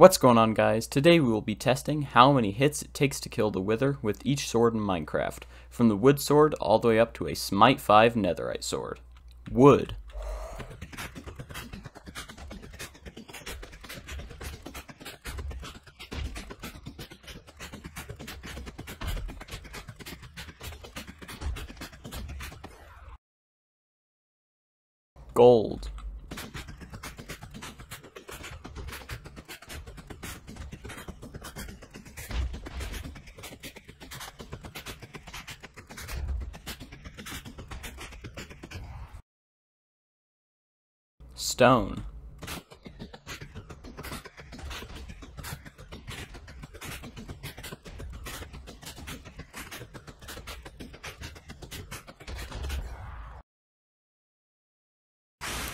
What's going on guys? Today we will be testing how many hits it takes to kill the Wither with each sword in Minecraft, from the wood sword all the way up to a Smite 5 netherite sword. Wood. Gold. Stone.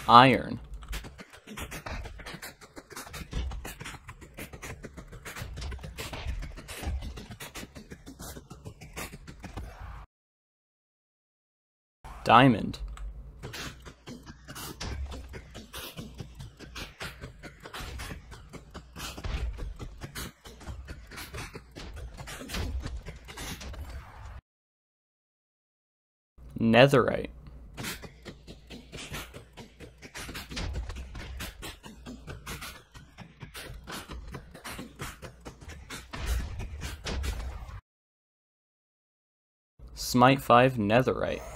Iron. Diamond. Netherite. Smite 5 Netherite.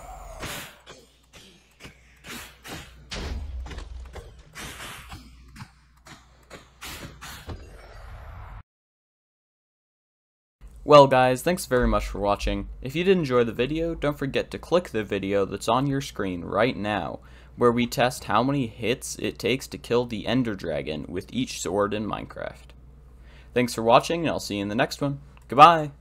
Well guys, thanks very much for watching. If you did enjoy the video, don't forget to click the video that's on your screen right now, where we test how many hits it takes to kill the Ender Dragon with each sword in Minecraft. Thanks for watching, and I'll see you in the next one. Goodbye!